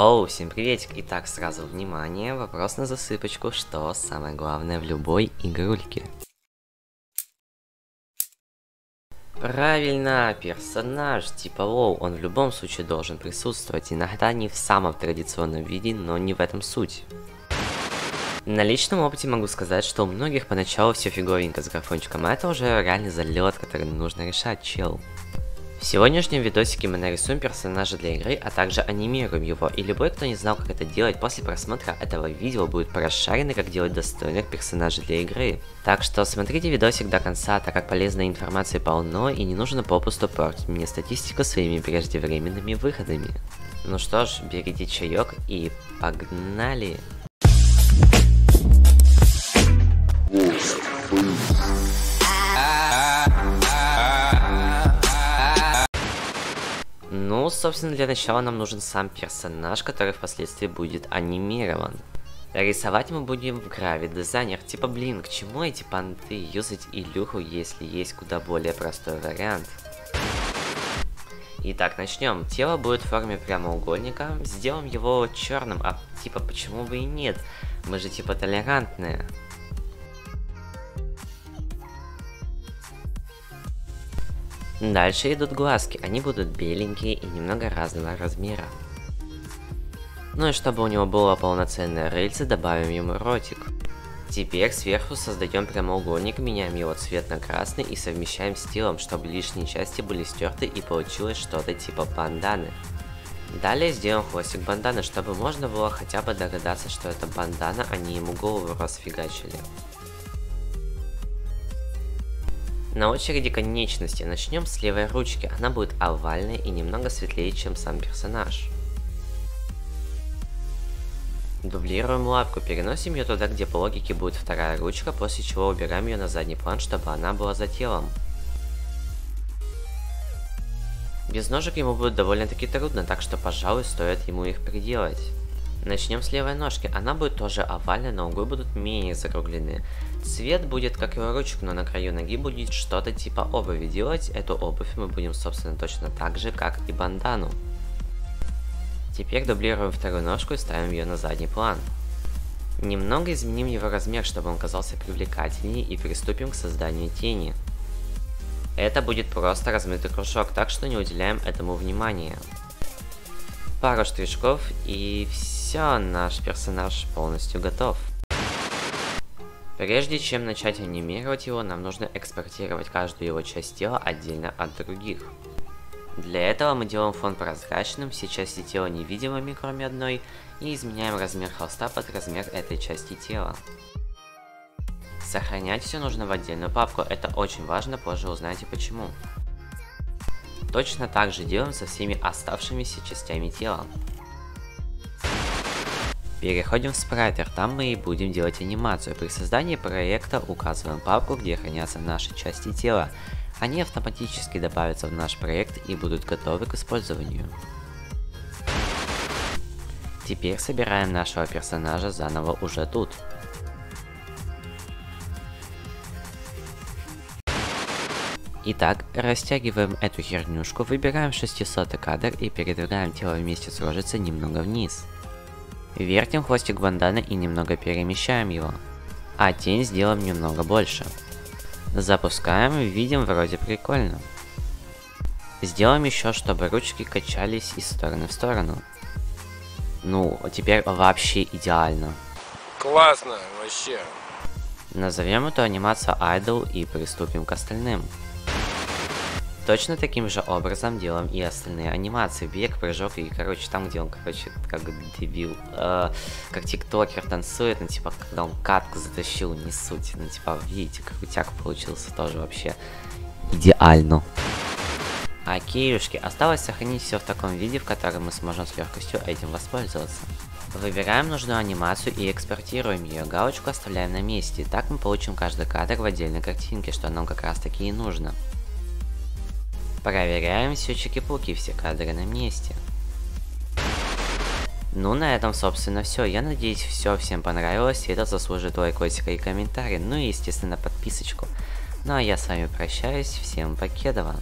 Оу, всем приветик. Итак, сразу внимание, вопрос на засыпочку, что самое главное в любой игрульке? Правильно, персонаж типа Лоу, он в любом случае должен присутствовать, иногда не в самом традиционном виде, но не в этом суть. На личном опыте могу сказать, что у многих поначалу все фиговенько с графончиком, а это уже реальный залет, который нужно решать, чел. В сегодняшнем видосике мы нарисуем персонажа для игры, а также анимируем его, и любой, кто не знал, как это делать, после просмотра этого видео будет прошарены, как делать достойных персонажей для игры. Так что смотрите видосик до конца, так как полезной информации полно, и не нужно попусту портить мне статистику своими преждевременными выходами. Ну что ж, берите чаек и погнали! Ну, собственно, для начала нам нужен сам персонаж, который впоследствии будет анимирован. Рисовать мы будем в Gravity дизайнер. Типа, блин, к чему эти понты юзать Илюху, если есть куда более простой вариант? Итак, начнем. Тело будет в форме прямоугольника. Сделаем его черным, а типа почему бы и нет? Мы же типа толерантные. Дальше идут глазки, они будут беленькие и немного разного размера. Ну и чтобы у него было полноценное рыльце, добавим ему ротик. Теперь сверху создаем прямоугольник, меняем его цвет на красный и совмещаем с телом, чтобы лишние части были стерты и получилось что-то типа банданы. Далее сделаем хвостик банданы, чтобы можно было хотя бы догадаться, что это бандана, а не ему голову расфигачили. На очереди конечности. Начнем с левой ручки. Она будет овальной и немного светлее, чем сам персонаж. Дублируем лапку, переносим ее туда, где по логике будет вторая ручка, после чего убираем ее на задний план, чтобы она была за телом. Без ножек ему будет довольно-таки трудно, так что, пожалуй, стоит ему их приделать. Начнем с левой ножки. Она будет тоже овальной, но углы будут менее закруглены. Цвет будет как его ручек, но на краю ноги будет что-то типа обуви. Делать эту обувь мы будем, собственно, точно так же, как и бандану. Теперь дублируем вторую ножку и ставим ее на задний план. Немного изменим его размер, чтобы он казался привлекательнее и приступим к созданию тени. Это будет просто размытый кружок, так что не уделяем этому внимания. Пару штришков и все все, наш персонаж полностью готов. Прежде чем начать анимировать его, нам нужно экспортировать каждую его часть тела отдельно от других. Для этого мы делаем фон прозрачным, все части тела невидимыми, кроме одной, и изменяем размер холста под размер этой части тела. Сохранять все нужно в отдельную папку, это очень важно, позже узнаете почему. Точно так же делаем со всеми оставшимися частями тела. Переходим в спрайтер, там мы и будем делать анимацию. При создании проекта указываем папку, где хранятся наши части тела. Они автоматически добавятся в наш проект и будут готовы к использованию. Теперь собираем нашего персонажа заново уже тут. Итак, растягиваем эту хернюшку, выбираем 600 кадр и передвигаем тело вместе с рожицей немного вниз. Вертим хвостик банданы и немного перемещаем его. А тень сделаем немного больше. Запускаем, видим вроде прикольно. Сделаем еще, чтобы ручки качались из стороны в сторону. Ну, теперь вообще идеально. Классно, вообще. Назовем эту анимацию Idol и приступим к остальным. Точно таким же образом делаем и остальные анимации. Бег, прыжок и, короче, там, где он, короче, как дебил, э, как тиктокер танцует, ну, типа, когда он катку затащил, не суть. Ну, типа, видите, крутяк получился тоже вообще идеально. Окейушки, осталось сохранить все в таком виде, в котором мы сможем с легкостью этим воспользоваться. Выбираем нужную анимацию и экспортируем ее, галочку оставляем на месте, так мы получим каждый кадр в отдельной картинке, что нам как раз таки и нужно. Проверяем все чики-пуки, все кадры на месте. Ну, на этом, собственно, все. Я надеюсь, все всем понравилось, и это заслужит лайкосика и комментарий, ну и, естественно, подписочку. Ну, а я с вами прощаюсь, всем покедова.